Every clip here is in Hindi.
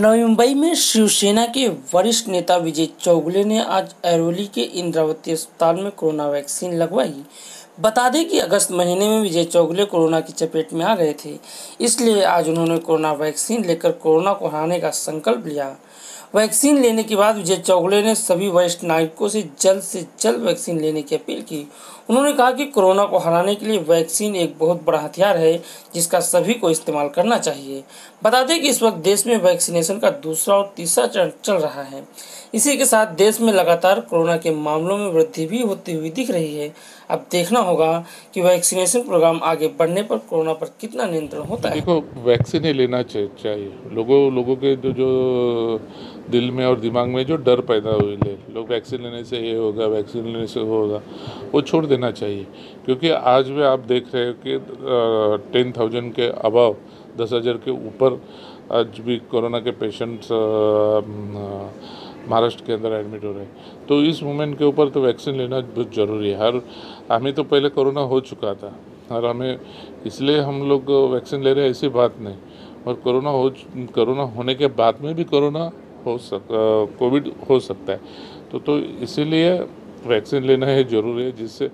नवी मुंबई में शिवसेना के वरिष्ठ नेता विजय चौगले ने आज ऐरोली के इंद्रावती अस्पताल में कोरोना वैक्सीन लगवाई। बता दें कि अगस्त महीने में विजय चौगुले कोरोना की चपेट में आ गए थे। इसलिए आज उन्होंने कोरोना वैक्सीन लेकर कोरोना को हराने का संकल्प लिया। वैक्सीन लेने के बाद विजय चौगले ने सभी वरिष्ठ नागरिकों से जल्द से जल्द वैक्सीन लेने की अपील की। उन्होंने कहा कि कोरोना को हराने के लिए वैक्सीन एक बहुत बड़ा हथियार है, जिसका सभी को इस्तेमाल करना चाहिए। बता दें कि इस वक्त देश में वैक्सीनेशन का दूसरा और तीसरा चरण चल रहा है। इसी के साथ देश में लगातार कोरोना के मामलों में वृद्धि भी होती हुई दिख रही है। अब देखना होगा कि वैक्सीनेशन प्रोग्राम आगे बढ़ने पर कोरोना पर कितना नियंत्रण होता है। देखो, वैक्सीन ही लेना चाहिए। लोगों लोगों के जो जो दिल में और दिमाग में जो डर पैदा हुए ले, लोग वैक्सीन लेने से ये होगा, वैक्सीन लेने से वो होगा, वो छोड़ देना चाहिए। क्योंकि आज भी आप देख रहे हो कि टेन थाउज़ेंड के अभाव दस हज़ार के ऊपर आज भी कोरोना के पेशेंट्स महाराष्ट्र के अंदर एडमिट हो रहे हैं। तो इस मोमेंट के ऊपर तो वैक्सीन लेना बहुत ज़रूरी है। हर, हमें तो पहले कोरोना हो चुका था। और हमें, इसलिए हम लोग वैक्सीन ले रहे हैं, ऐसी बात नहीं। और कोरोना हो कोरोना होने के बाद में भी कोरोना हो सक कोविड हो सकता है। तो तो इसीलिए वैक्सीन लेना है ज़रूरी है, जिससे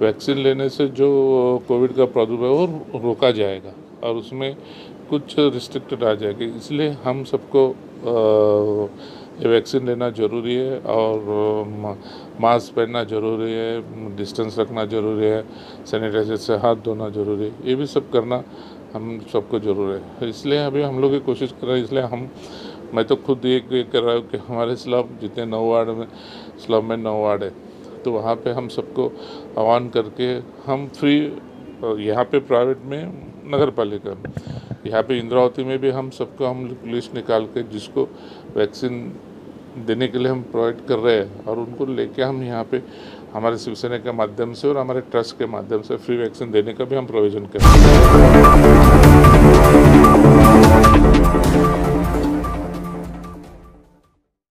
वैक्सीन लेने से जो कोविड का प्रादुर्भाव वो रोका जाएगा। और उसमें कुछ रिस्ट्रिक्टेड आ जाएगी। इसलिए हम सबको ये वैक्सीन लेना ज़रूरी है और मास्क पहनना ज़रूरी है, डिस्टेंस रखना ज़रूरी है, सैनिटाइजर से हाथ धोना ज़रूरी है, ये भी सब करना हम सबको ज़रूर है। इसलिए अभी हम लोग ये कोशिश कर रहे हैं, इसलिए हम, मैं तो खुद ये कर रहा हूँ कि हमारे स्लब जितने नौ वार्ड में, स्लब में नौ वार्ड है तो वहाँ पे हम सबको आह्वान करके हम फ्री यहाँ पे प्राइवेट में नगर पालिका यहाँ पे इंद्रावती में भी हम सबको, हम लिस्ट निकाल के जिसको वैक्सीन देने के लिए हम प्रोवाइड कर रहे हैं और उनको लेके हम यहाँ पे हमारे शिवसेना के माध्यम से और हमारे ट्रस्ट के माध्यम से फ्री वैक्सीन देने का भी हम प्रोविज़न करें